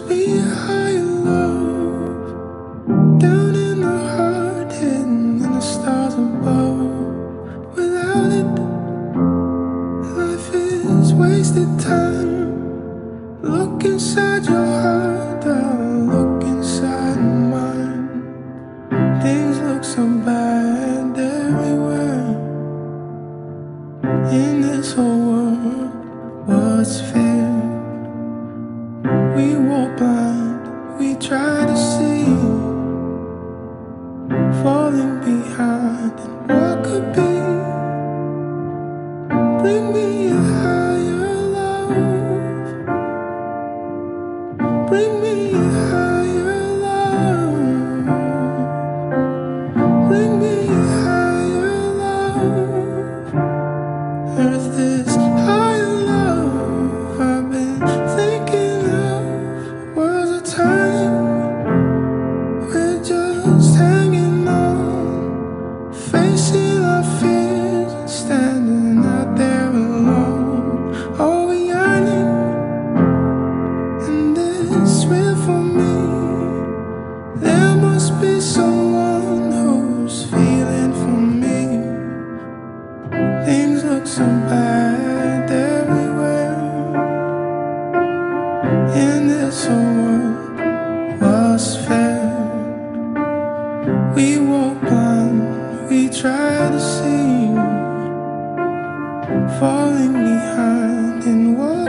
In the heart hidden in the stars above. Without it Life is wasted time. Look inside your heart and look inside mine. Things look so bad everywhere. In this whole world, what's fair? could be. Bring me. There must be someone who's feeling for me. Things look so bad everywhere. In this whole world was fair. We walk blind, we try to see. Falling behind in what